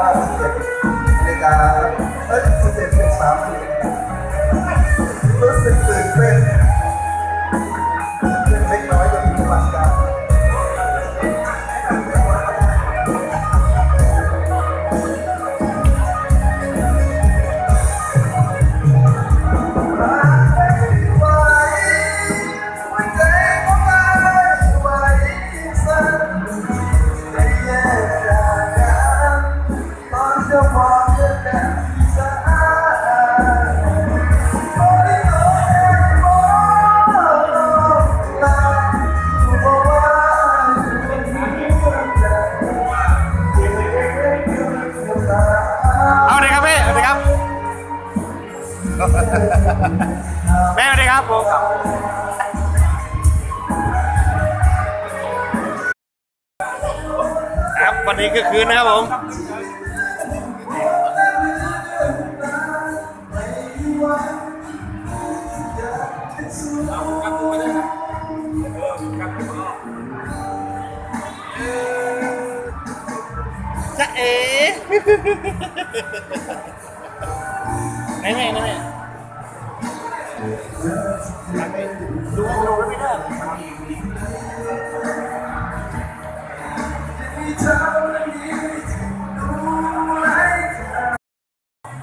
ว่าสิบเอ็ดนาฬิกาเอ้ยสิบเอ็ดเป็นสามสิบรู้สึกตื่นเต้นตื่น แม่สวัสดีครับผมครับวันนี้ก็คืนนะครับผมจะเอ๋ไหนไหนไหน ดูดูแล้วไม่ได้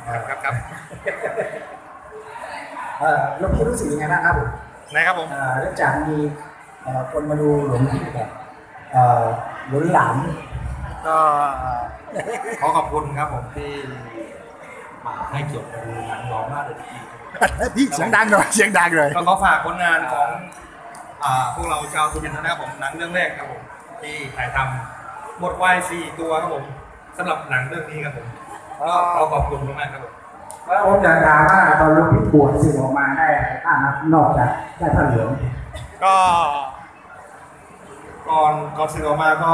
ครับครับเอ่อหลวงพี่รู้สึกยังไงบ้างครับไหนครับผมเอ่อเนื่องจากมีเอ่อคนมาดูหลวงพี่แบบเอ่อหลุนหลานก็ขอขอบคุณครับผมที่มาให้เกียรติมาดูหนังน้องมากเลย พี่เสียงดังหน่อยเสียงดังเลยก็ขอฝากผลงานของอ่าพวกเราชาวสุรินทร์นะครับผมหนังเรื่องแรกครับผมที่ถ่ายทำหมดวัยสี่ตัวครับผมสำหรับหนังเรื่องนี้ครับผมก็ขอขอบคุณมากๆครับผมแล้วผมอยากถามว่าตอนหลวงพี่บวชสิ่งออกมาได้อะไรบ้างครับนอกจากได้พระเหลืองก็ก่อนก่อนสื่อออกมาก็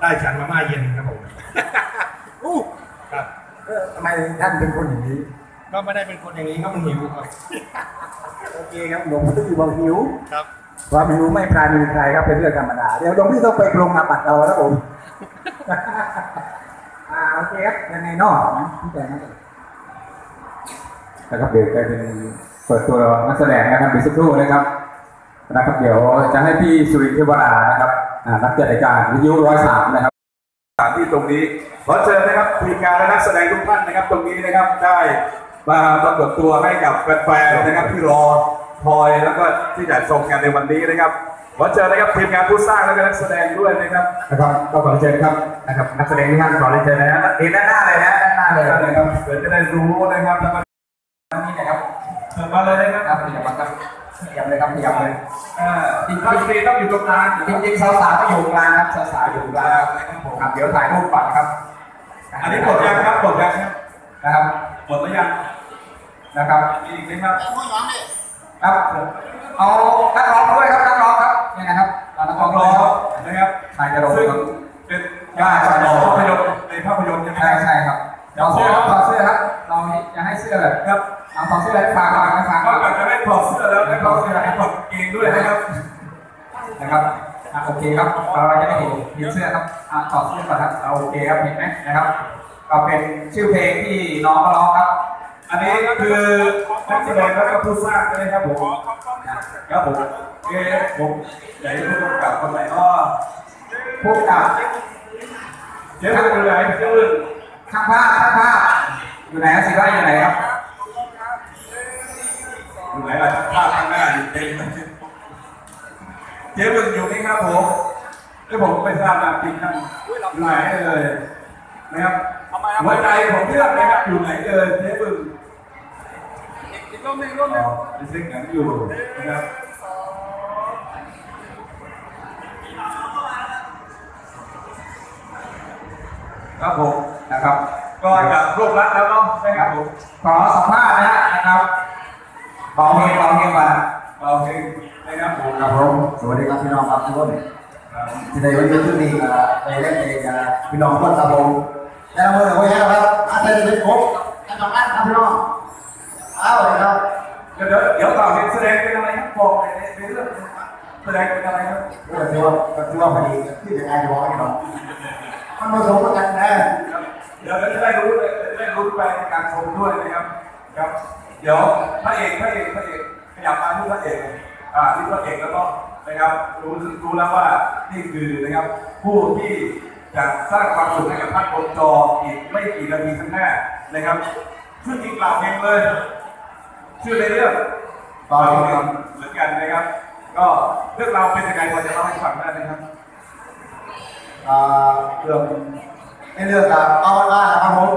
ได้ฉันมาม่าเย็นครับผมอู้ครับเออทำไมท่านเป็นคนอย่างนี้ ก็ไม่ได้เป็นคนอย่างนี้ก็มันหิวครับ โอเคครับหลวงพี่บอกหิวครับความหิวไม่ปราณีใครครับเป็นเรื่องธรรมดา เดี๋ยวหลวงพี่ต้องไปปรงอาบัติเอาแล้วผมอ่าโอเคครับยังไงนอกนะพี่แจงนะนะครับเดี๋ยวจะเป็นเปิดตัวนักแสดงนะครับอีกสักครู่นะครับนะครับเดี๋ยวจะให้พี่สุรินทร์เทวรานะครับอ่านักจัดรายการวิทยุร้อยสามนะครับสถานที่ตรงนี้ขอเชิญนะครับทีมงานและนักแสดงทุกท่านนะครับ ตรงนี้นะครับได้ มาปรากฏตัวให้กับแฟนๆนะครับที่รอคอยแล้วก็ที่จะชมกันในวันนี้นะครับขอเชิญนะครับทีมงานผู้สร้างและก็นักแสดงด้วยนะครับนะครับก็ขอเชิญครับนะครับนักแสดงทุกท่านขอเรียนเชิญนะฮะเอ็นด้านหน้าเลยนะด้านหน้าเลยนะครับเพื่อจะได้รู้นะครับแล้วก็นี่นะครับเชิญมาเลยนะครับครับขยับมาครับขยับเลยครับขยับเลยอ่าอีกท่านตรีต้องอยู่ตรงกลางจริงๆสาวๆก็อยู่กลางครับสาวๆอยู่กลางครับเดี๋ยวถ่ายรูปก่อนครับ อันนี้หมดยังครับหมดยังครับนะครับหมดหรือยัง นะครับมีอีกไหมครับครับเอานักร้องด้วยครับนักร้องครับนี่นะครับเอานักขร้อองงด้รวยอครับนะครับนายกระโดดซึ่งครับเป็นงานจากภาพยนตร์ในภาพยนตร์ใช่ไหมใช่ใช่ครับถอดเสื้อครับถอดเสื้อครับเราจะให้เสื้อแบบครับเอาถอดเสื้อให้ฟังก่อนให้ฟังนก่ออกนจากจะได้ถอดเสื้อแล้วได้ถอดเสื้อให้ถอดเกงด้วยนะครับนะครับอะโอเคครับเราจะได้เห็นเห็นเสื้อครับอะถอดเสื้อก่อนครับเอาโอเคครับเห็นไหมนะครับ ก็เป็นชื่อเพลงที่น้องก็ร้องครับ อันนี้คือนักแสดงแล้วก็ผู้สร้างใช่ไหมครับผมครับผมเอ๊ะผมอยากให้ผู้กำกับคนไหนก็ผู้กำกับเจ๊เป็นคนไหนเจ๊เป็นข้างภาพข้างภาพอยู่ไหนสีไร่อยู่ไหนครับอยู่ไหนล่ะภาพข้างหน้าอยู่เต็มเจ๊เป็นอยู่นี่ครับผมแล้วผมไม่ทราบนามจริงครับอยู่ไหนเอ่ย นะครับหัวใจผมเลือกนะครับอยู่ไหนเอ่ยเจ๊เป็นอีกรอบนึงรอบนึงเป็นสิ่งนั้นอยู่นะครับครับผมนะครับ ก็จะรวบรัดแล้วเนาะนะครับผมขอสัมภาษณ์นะฮะนะครับเบาเพลงเบาเพลงมาเราเพลงนะครับผมครับผมสวัสดีครับพี่น้องครับทุกคนที่ได้วันนี้ที่นี่ในเล่นเองพี่น้องทุกคนครั บผมแล้วเมื่อวันนี้ครับอาจารย์เป็นครบอาจารย์บ้นครับพี่น้องเอาเลยครับเดี๋ยวเดี๋ยวเดี๋ยวก่อนแสดงเป็นอะไรครับบอกในในเรื่องแสดงเป็นอะไรครับก็ถือว่าก็ถือว่าพอดีที่จะงานจะบอกให้น้องมันผสมกันนะเดี๋ยวเดี๋ยวแปลในการชมด้วยนะครับครับ เดี๋ยวพระเอกพระเอกพระเอกขยับมาที่พระเอกอ่าที่พระเอกแล้วก็นะครับรู้รู้แล้วว่านี่คือนะครับผู้ที่ จะสร้างความสุขให้กับท่านบนจออีกไม่กี่นาทีข้างหน้านะครับชื่อจริงกล่าวเองเลย ชื่อในเรื่องตอนนี้เหมือนกันนะครับ ก็เรื่องราวเป็นยังไงพอจะเล่าให้ฟังได้ไหมครับอ่าเรื่องในเรื่องกับเอาบ้านนะครับผม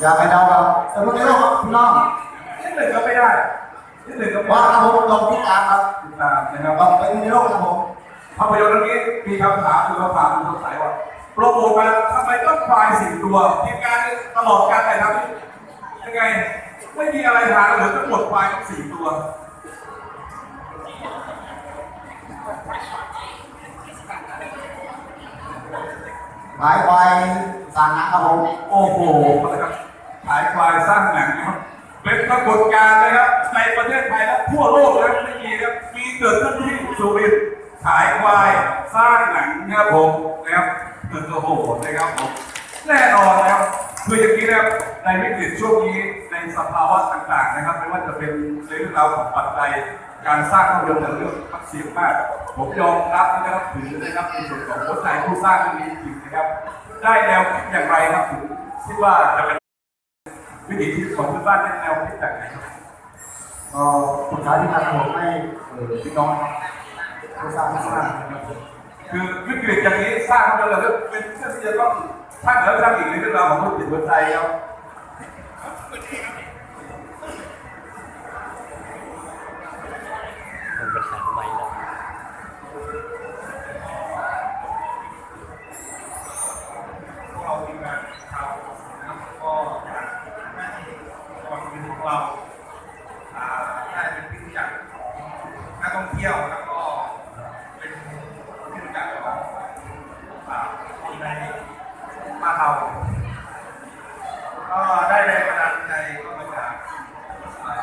อย่าไปเดาครับแต่เมื่อกี้เราพี่น้องนิดหนึ่งก็ไม่ได้นิดหนึ่งก็ว่าว่าครับผมลองติดตามครับติดตามนะครับลองไปในโลกครับผม ภาพยนตร์เรื่องนี้มีคำถามคือคำถามคุณสงสัยว่าโปรโมทมาทำไมต้องควายสี่ตัวทีมงานตลอดการถ่ายทำนี่ยังไง ไม่มีอะไรหาเหลือทั้งหมดควายสี่ตัวหมายควายสั่งนะครับผมโอ้โหนะครับขายควายสร้างหนังนะครับเป็นปรากฏการณ์นะครับในประเทศไทยและทั่วโลกนะครับไม่มีครับมีเกิดขึ้นที่สุรินทร์ ขายควายสร้างหนังนะครับผมนะครับเกิดโอ้โหนะครับผมแน่นอนนะครับคืออย่างนี้นะครับในวิกฤตช่วงนี้ในสภาวะต่างๆนะครับไม่ว่าจะเป็นเรื่องราวของปัจจัยการสร้างภาพยนตร์เรื่องมักเสียงมาก ผมยอมรับนะครับถือนะครับในส่วนของหัวใจผู้สร้างเรื่องนี้จริงนะครับ ได้แนวคิดอย่างไรครับถึงคิดว่าจะเป็นวิถีชีวิตของเพื่อนบ้านได้แนวคิดจากไหนครับเอ่อปรึกษาที่ทางผมให้เอ่อพี่น้อง สร้างสร้างคือวิกฤตอย่างนี้สร้างขึ้นมาแล้วเป็นเรื่องที่จะต้องสร้างแล้วสร้างอีกในเรื่องราวของคนจิตหัวใจครับ มันเป็นหางไม้แล้ว พวกเราทีมงานข่าวนะครับก็อยากให้ความเป็นของเราอ่าได้เป็นที่รู้จักของนักท่องเที่ยวแล้วก็เป็นที่รู้จักของอ่าคนในบ้านเราก็ได้แรงบันดาลใจก็มาจากอ่า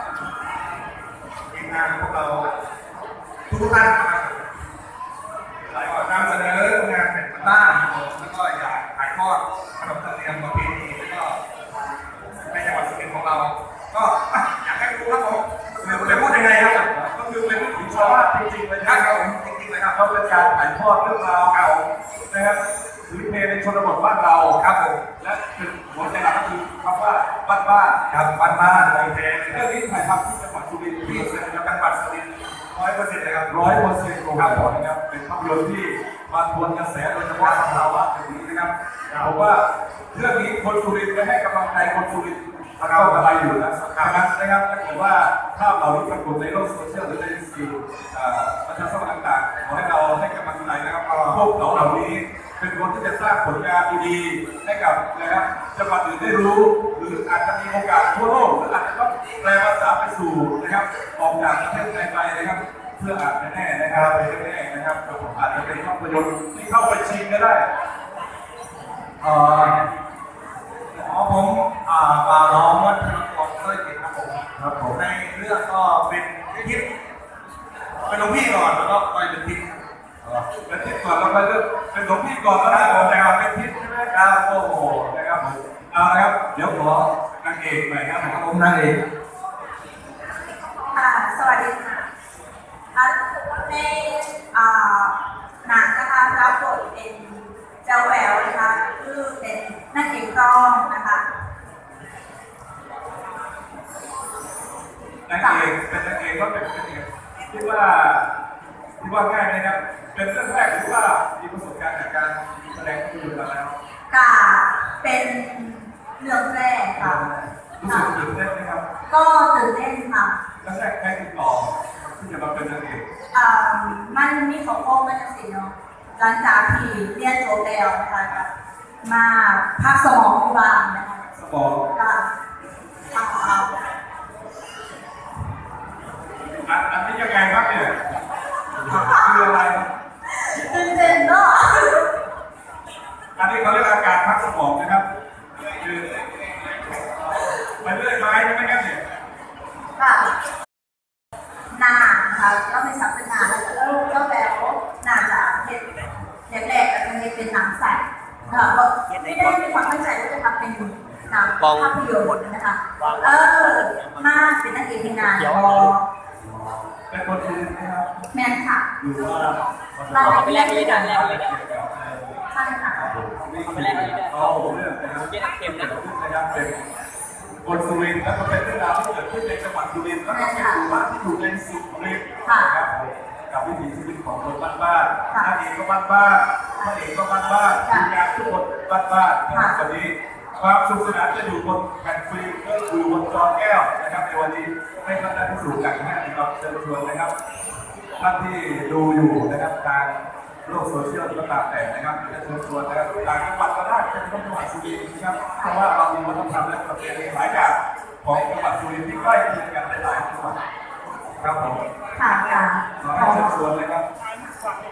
ทีมงานพวกเราทุกท่านหลายคนนำเสนองานเป็นบ้านแล้วก็อยากถ่ายทอดขนบธรรมเนียมประเพณีแล้วก็ในจังหวัดสุรินทร์ของเรา ก็อยากให้รู้ครับผมคือจะพูดยังไงครับก็คือเป็นวิถีชาวบ้านจริงๆเลยนะครับผมจริงๆเลยครับเขาเป็นการถ่ายทอดเรื่องราวเก่านะครับหรือเพลงในชนบทบ้านเราครับผมและเป็นหัวใจหลักก็คือคำว่าบ้านบ้านครับบ้านบ้านโอเคเรื่องนี้ถ่ายทำที่ ร้อยเปอร์เซ็นต์ครับร้อยเปร์เซ็นต์ของเรานะครับ เป็นภาพยนตร์ที่มาทวนกระแสโดยเฉพาะสภาวะอย่างนี้นะครับผมว่าเรื่องนี้คนสุรินทร์ไปให้กำลังใจคนสุรินทร์เราอะไรอยู่นะสำคัญนะครับถ้าเกิดว่าภาพเหล่านี้ปรากฏในโลกโซเชียลหรือในสื่ออ่อประชาสัมพันธ์ต่างๆขอให้เราให้กำลังใจนะครับพวกเขาเหล่านี้เป็นคนที่จะสร้างผลงานดีๆให้กับนะครับจังหวัดอื่นได้รู้ หรืออาจจะมีโอกาสทั่วโลกหรืออาจจะต้องแปลภาษาไปสู่นะครับออกจากประเทศไทยไปนะครับ เพื่ออาจจะแน่นะครับไปแน่นะครับผมอาจจะเป็นภาพยนตร์ที่เข้าไปชิงก็ได้เอ่ออ๋อผมอ่าบาล้อมวัฒนกรเคยติดครับผมครับผมในเรื่องก็เป็นทิศเป็นหลวงพี่ก่อนแล้วก็ไปเป็นทิศเป็นทิศก่อนแล้วไปเลือกเป็นหลวงพี่ก่อนแล้วนะครับนะครับเป็นทิศใช่ไหมครับโอ้โหนะครับผมเอาละครับเดี๋ยวขอนางเอกหน่ครับผมนางเอก ค่ะ สวัสดีค่ะอะในอ่าหนังนะคะรับบทเป็นเจ้าแหววนะคะ คือเป็น นักเอกร้องนะคะนางเอกเป็นนางเอกก็เป็นนางเอกที่ว่าที่ว่าง่ายไหมครับ เป็นเรื่องแรกที่ว่ามีประสบการณ์จากการแสดงภาพยนตร์มาแล้วก็เป็นเรื่องแรกค่ะรู้สึกตื่นเต้นไหมครับ ก็ตื่นเต้นค่ะแล้วแรกใครติดต่อที่จะมาเป็นนางเอกอ่ามันมีเขาโค้งมันจะสิเนาะหลังจากที่เรียนจบแล้วนะคะก็ มาพักสมองที่บ้านนะคะสมองก็ทำเอา อันอันนี้ยังไงครับเนี่ยคืออะไรครับ ตื่นเต้นเนาะ อันนี้เขาเรียกอาการพักสมองนะครับคือไปเรื่อยไม้ใช่ไหมครับเนี่ย ค่ะนานค่ะก็ไม่สับเป็นนานแล้วก็แล้วแล้วน่าจะเห็นแรกๆก็จะเห็นเป็นหนังสัตว์ ค่ะก็ไม่ได้มีความตั้งใจว่าจะทำเป็นหนังภาพยนตร์นะคะเออมาเป็นนักเอกในงานพอ เป็นคนอื่นนะครับ แมนค่ะ อยู่ว่า เราไปแรกเลยกันแรกเลยใช่ค่ะ ไปแรกเลยเอาเรื่องนะครับเค็มนะครับเป็น คนสุรินทร์แล้วก็เป็นเรื่องราวที่เกิดขึ้นในจังหวัดสุรินทร์แล้วก็เป็นหมู่บ้านที่อยู่ในสุรินทร์นะครับกับวิถีชีวิตของคนบ้านๆนางเอกก็บ้านๆพระเอกก็บ้านๆทีมงานทุกคนบ้านๆนะครับวันนี้ความสนุกสนานจะอยู่บนแผ่นฟิล์มก็อยู่บนจอแก้วนะครับในวันนี้ให้ท่านได้พิสูจน์กันนะครับเชิญชวนนะครับท่านที่ดูอยู่นะครับทาง โลกโซเชียลก็ตามแต่นะครับจะเชิญชวนนะครับต่างจังหวัดก็ได้เป็นจังหวัดสุรินทร์นะครับเพราะว่าเรามีวัฒนธรรมและประเพณีหลายอย่างของจังหวัดสุรินทร์ที่ใกล้เคียงกันหลายๆจังหวัดครับผมค่ะค่ะขอให้เชิญชวนเลยครับ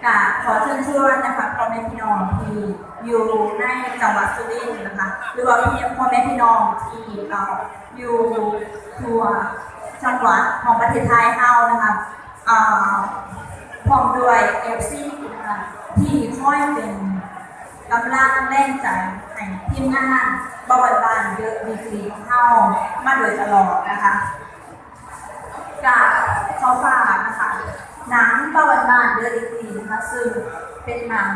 ค่ะขอเชิญชวนนะคะพ่อแม่พี่น้องที่อยู่ในจังหวัดสุรินทร์นะคะหรือว่าพี่พ่อแม่พี่น้องที่เอ่ออยู่ทั่วจังหวัดของประเทศไทยเฮานะคะเอ่อ พร้อมด้วย FC นะคะที่ค่อยเป็นกำลังแรงใจให้ทีมงานบ่าวบ้านๆเดอะดีกรีของเฮามาโดยตลอดนะคะกับขอฝากนะคะหนังประวัติบานเดือดดีนะคะซึ่งเป็นหนัง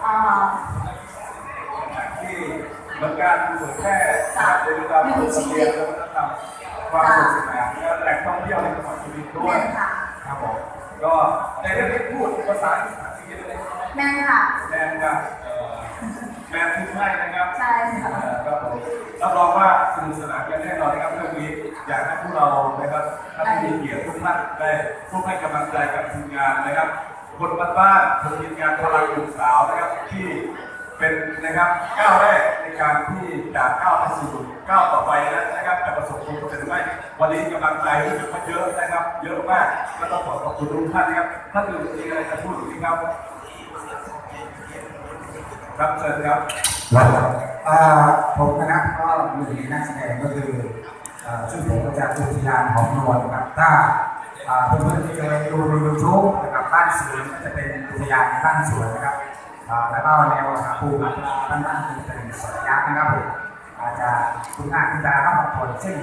เอ่อที่เหมือนการเผยแพร่นะครับในเรื่องราวของประเพณีและวัฒนธรรมความสนุกสนานและแหล่งท่องเที่ยวในจังหวัดสุรินทร์ด้วแม่ยนค่ะครับผม ก็ในเรื่องที่พูดภาษาอีสานที่จะได้แม่นค่ะ แมนกับเอ่อแมนทุกให้นะครับใช่ค่ะ เอ่อครับผมรับรองว่าสนุกสนานกันแน่นอนนะครับเรื่องนี้อยากให้พวกเรานะครับท่านที่มีเกียรติทุกท่านได้ร่วมให้กำลังใจกับทีมงานนะครับคนบ้านๆคนทีมงานพลังหนุ่มสาวนะครับที่ เป็นนะครับก้าวแรกในการที่จะก้าวไปสู่ก้าวต่อไปนะครับจะประสบความสำเร็จหมวันนี้กำลังใจรู้สึกว่าเยอะนะครับ เยอะมากก็ต้องขอขอบคุณทุกท่านนะครับท่านอื่นมีอะไรจะพูดอีกไหมครับครับเชิญครับผมนะครับก็หนึ่งในนักแสดงก็คือชื่อผมก็จะอุทยานหอมนวลครับถ้าเพื่อนๆที่เคยดูนยูทูบนะครับบ้านสวนก็จะเป็นอุทยานบ้านสวนนะครับ แล้วก็แนวหาปูหาปลาบ้านบ้านคือเป็นสวนยักษ์นะครับผมอาจจะคุณอาคุณตาครับบางคนซึ่ง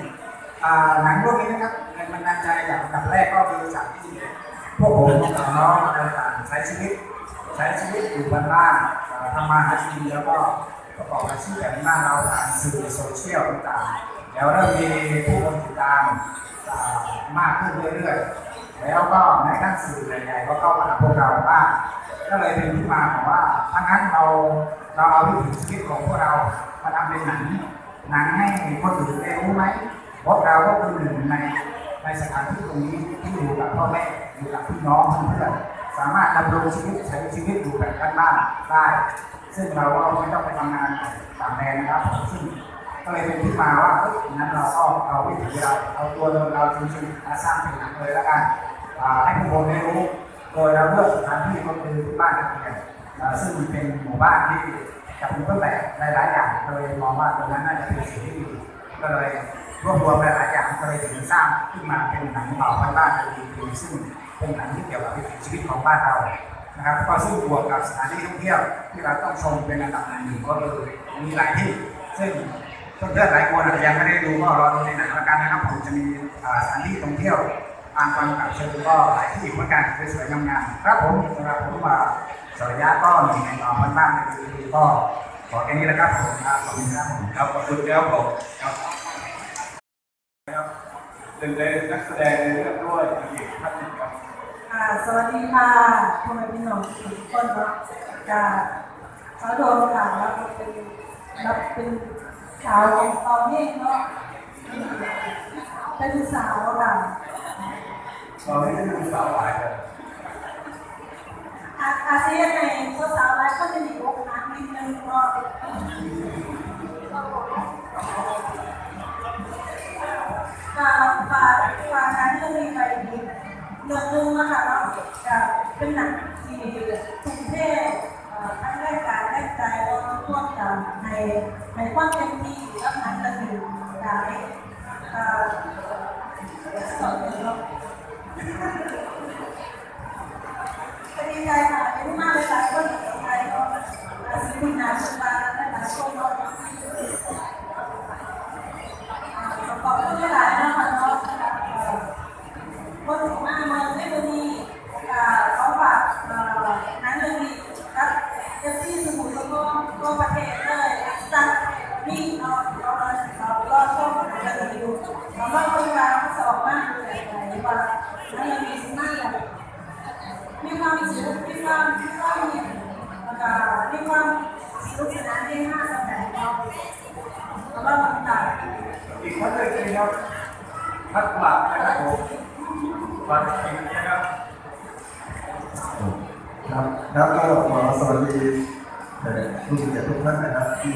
หนังเรื่องนี้นะครับแรงบันดาลใจอย่างอันดับแรกก็คือจากที่พวกผมน้องๆต่างๆใช้ชีวิต ใช้ชีวิตอยู่บ้านบ้านๆทำมาหากินแล้วก็ประกอบอาชีพแบบบ้านเราผ่านสื่อโซเชียลต่างๆแล้วเริ่มมีผู้คนติดตามมากขึ้นเรื่อยๆ แล้วก็ในด้านสื่อใหญ่ๆก็เข้ามาหาพวกเราบ้างก็เลยเป็นที่มาของว่าถ้างั้นเราเราเอาวิถีชีวิตของพวกเรามาทำเป็นหนังหนังให้คนอื่นได้รู้ไหมพราะเราก็คือหนึ่งในในสถานที่ตรงนี้ที่อยู่กับพ่อแม่อยู่กับพี่น้องเพื่อนสามารถดำรงชีวิตใช้ชีวิตอยู่แบบบ้านๆได้ ซึ่งเราก็ไม่ต้องไปทำงานต่างแดนนะครับซึ่งก็เลยเป็นที่มาว่าเอ้ยงั้นเราก็เอาวิถีเราเอาตัวเราเราจริงๆมาสร้างเป็นหนังเลยแล้วกัน ให้ผู้คนได้รู้ โดยเราเลือกสถานที่ก็คือบ้านนักเรียนอ่าซึ่งเป็นหมู่บ้านที่จะมีต้นแบบหลายๆอย่างก็เลยมองว่าตรงนั้นน่าจะเป็นสิ่งที่ดีก็เลยรวบรวมหลายๆอย่างก็เลยถึงสร้างขึ้นมาเป็นหนังเบาบ้านๆดีๆซึ่งเป็นหนังที่เกี่ยวกับวิถีชีวิตของบ้านเรานะครับก็ซึ่งบวกกับสถานที่ท่องเที่ยวที่เราต้องชมเป็นอันดับหนึ่งก็คือมีหลายที่ ซึ่งเพื่อนๆหลายคนอาจจะยังไม่ได้ดูก็รอดูในหนังแล้วกันนะครับผมจะมีสถานที่ท่องเที่ยว ทางความกับเชิญก็หลายที่เหมือนกันสวยๆงามๆครับผมสำหรับผมว่าสรยะก็หนึ่งในน้องบ้านๆในปีนี้ก็ขอแค่นี้นะครับผมครับขอบคุณครับผมครับขอบคุณครับผมครับครับหนึ่งในนักแสดงในเรื่องด้วยอีกท่านหนึ่งครับค่ะสวัสดีค่ะพ่อแม่พี่น้องทุกคนเนาะจะสาวโดนค่ะแล้วก็เป็นรับเป็นสาวของตอนนี้เนาะเป็นสาวค่ะ ตอนนี้เป็นสาวหลายเลยอาอาเซียนในตัวสาวแล้วก็จะมีโอกาสนิดนึงก็การฝากฝากงานเรื่องนี้ไปอีเรื่องหนึงนะคะเนาจะเป็นหนังที่กรุงเทพทั้งแรายการแรายใจแล้วก็ร่วมกันในในความเต็มที่และมันจะถึงได้เอ่อสอนเนาะ ดีใจค่ะดีมากเลยค่ะคนไทยก็อาศิลคุณนาสุตาและนาโชคขอบคุณหลายนะคะเนาะคนถึงมาเมืองไม่ดีเขาฝากนั้นเลยครับเอฟซีสมุทรแล้วก็ก็ประเทศเลยตั้งนี่เราเราเราก็ชอบกันอยู่เราก็คุยกันสอบมากเลยว่านั้นเลยมีมากเลยมีความสุขมีความมีความมีมีความ สนุกสนานที่มากแบบเราแล้วก็มันต่างอีกท่านหนึ่งนะครับท่านหลักนะครับผมวันนี้นะครับครับครับก็ขอสวัสดีเอ่อผู้มีเกียรติทุกท่านนะครับที่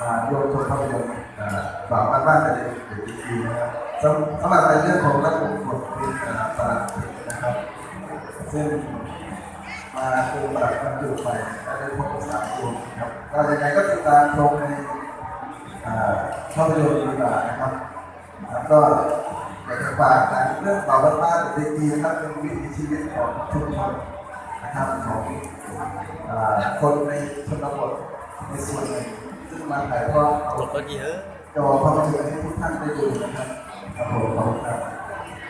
มาร่วมชมภาพยนตร์เอ่อบ่าวบ้านบ้านแต่เด็กดีดีนะครับสำหรับในเรื่องของรักผมบทเป็นเอ่อปราดนะครับ ซึ่งมาคือปราดกันอยู่ไปและได้พบกับสามคนครับ ก็ยังไงก็ติดตามชมในภาพยนตร์ดีกว่านะครับแล้วก็อยากจะฝากนะเรื่องบ่าบ้านบ้านแต่เด็กดีนะครับเป็นวิถีชีวิตของชุมชนนะครับของคนในชนบทในส่วนหนึ่งซึ่งมาถ่ายทอดเอาจอภาพยนตร์ให้ทุกท่านได้ดูนะครับครับผมขอบคุณครับ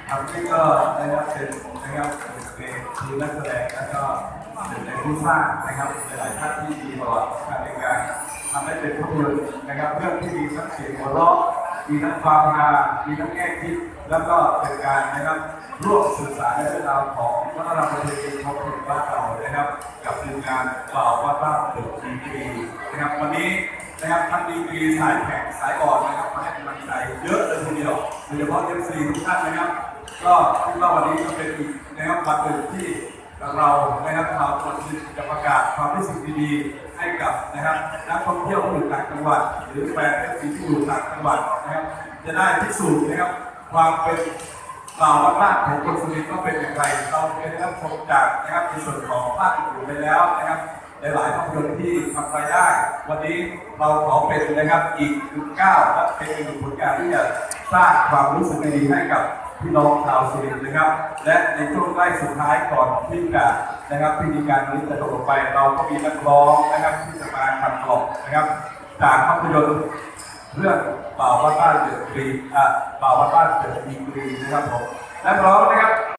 ครับนี่ก็นะครับเป็นนะครับเป็นทีมนักแสดงแล้วก็ เป็นในผู้สร้างนะครับหลายๆท่านที่มีประวัติการในการทำให้เป็นภาพยนตร์นะครับเรื่องที่มีทั้งเสียงหัวเราะมีทั้งความฮามีทั้งแง่คิด แล้วก็เป็นการนะครับร่วมสื่อสารในเรื่องราวของวัฒนธรรมประเพณีท้องถิ่นบ้านเรานะครับ กับทีมงานบ่าวบ้านๆเดอะดีกรีนะครับวันนี้นะครับทั้งดีกรีสายแข็งสายอ่อนนะครับมาให้กำลังใจเยอะเลยทีเดียวโดยเฉพาะ FC ทุกท่านนะครับ ก็คิดว่าวันนี้ก็เป็นอีกนะครับวันหนึ่งที่ เรานะครับชาวคนจะประกาศความรู้สึกดีๆให้กับนะครับนักท่องเที่ยวที่อยู่ต่างจังหวัด หรือแฟน FC ที่อยู่ต่างจังหวัดนะครับ จะได้พิสูจน์นะครับ ความเป็นบ่าวบ้านของคนสุรินทร์ก็เป็นอย่างไร เราเป็นรับชมจากนะครับในส่วนของภาคอื่นไปแล้วนะครับหลายๆภาพยนตร์ที่ทำรายได้ วันนี้เราขอเป็นนะครับอีกหนึ่งก้าวและเป็นอีกหนึ่งผลงานที่จะสร้างความรู้สึกดีให้กับ พี่น้องชาวสุรินทร์นะครับ และในช่วงใกล้สุดท้ายก่อนที่จะนะครับพิธีการนี้จะจบลงไป เราก็มีนักร้องนะครับที่จะมาทำกล่องนะครับ จากภาพยนตร์เรื่องบ่าวบ้านบ้านเดือดกรีอะบ่าวบ้านบ้านเดือดดีกรีนะครับผมนักร้องนะครับ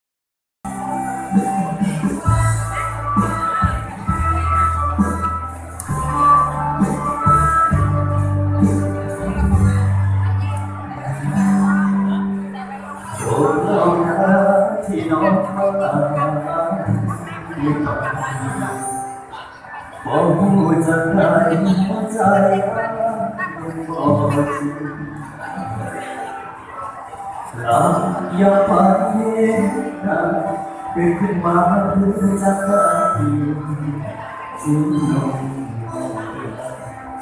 ใจบอกจริงหลับอย่าไปนเป็นขึ้นมาเพื่อจะได้จึงลง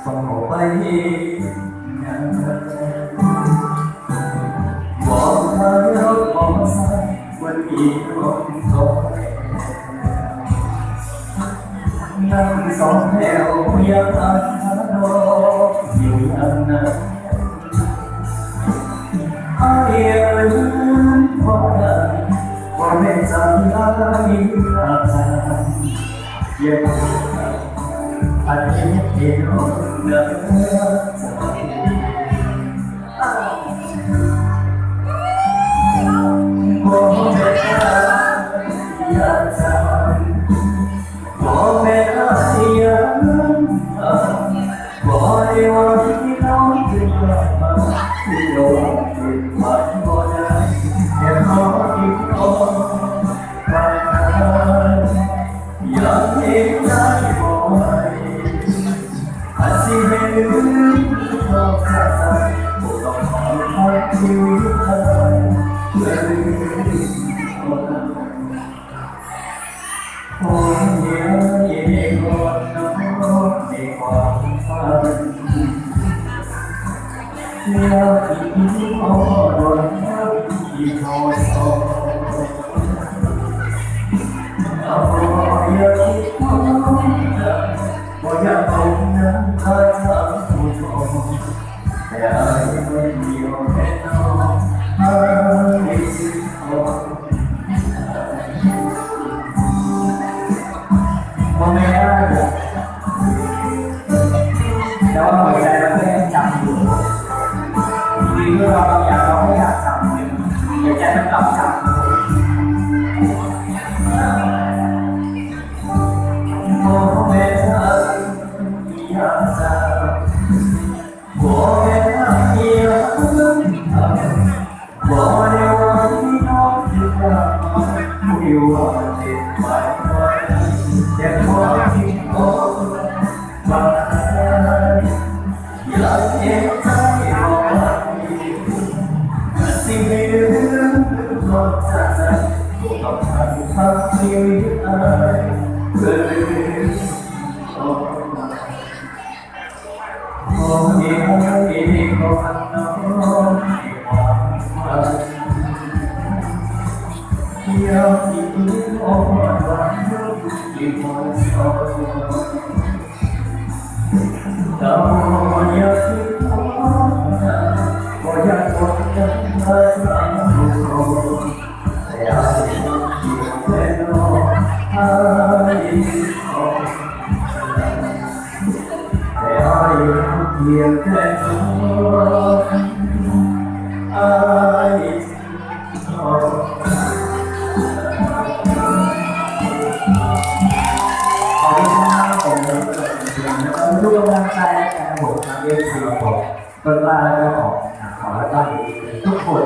ส่งไปงานบอกเธอรถมอเตอร์ไซค์วันนี้ นั่งสองแถวยังอันธนอกอยู่อันนั้น เจะใจต้องทำทำชีวิตอะไรเพื่อลืมโอ้โอ้ยโอ้ยก็ฟั ขอบคุณครับผมแล้วก็ทุกกำลังใจนะครับผมทาง FC ของต้นมาแล้วก็ของขอแล้วก็ทุกคน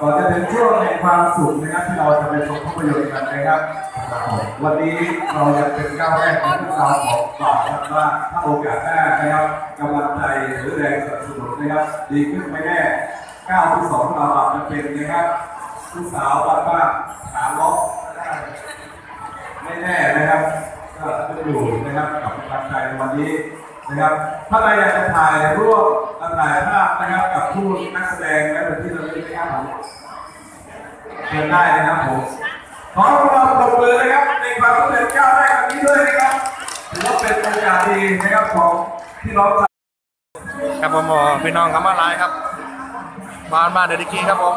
ก่อนจะถึงช่วงแห่งความสุขนะครับที่เราจะไปชมภาพยนตร์กันนะครับ วันนี้เราจะเป็นก้าวแรกของพวกเราของต่อครับว่าถ้าโอกาสหน้านะครับกำลังใจหรือแรงสนับสนุนนะครับดีขึ้นไม่แน่ก้าวที่สองเราอาจจะเป็นนะครับ ผู้สาวบ้านบ้านขาล็อกไม่แน่นะครับ ก็จะอยู่นะครับกับกำลังใจในวันนี้นะครับถ้าใครอยากจะถ่ายรูปถ่ายภาพนะครับกับผู้นักแสดงและเป็นที่ระลึกนะครับผมเชิญได้นะครับผมขอเราปรบมือนะครับในความสำเร็จก้าวแรกแบบนี้ด้วยนะครับถือว่าเป็นโอกาสดีนะครับของพี่น้องครับผมพี่น้องครับมาไลครับบ้านบ้านเดดิกี้ครับผม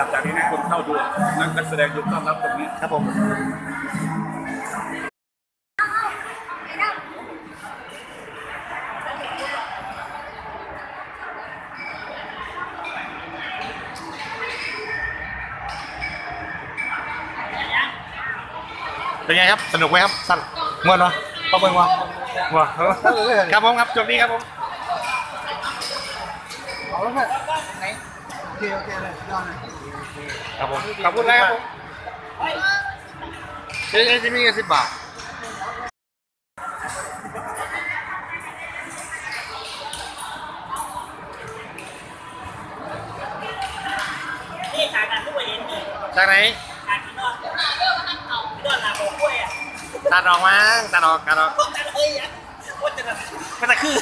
จับจากนี้นะคนเข้าดูนักนักแสดงยุคต้อนรับตรงนี้ครับผมเป็นไงครับ สนุกไหมครับสั้นม่วนวะเข้าเบิ่งวะวะครับผมครับจบนี้ครับผม ครับผมขอบคุณนะครับผมเอ้จะมีเงินสิบบาทนี่ขายกันทุกวันเย็นนี่จากไหนขายที่นอกที่นอกลาบอกกล้วยอะตัดออกมั้งตัดออกตัดออกพวกกันเลยอะว่าจะแบบมันจะคือ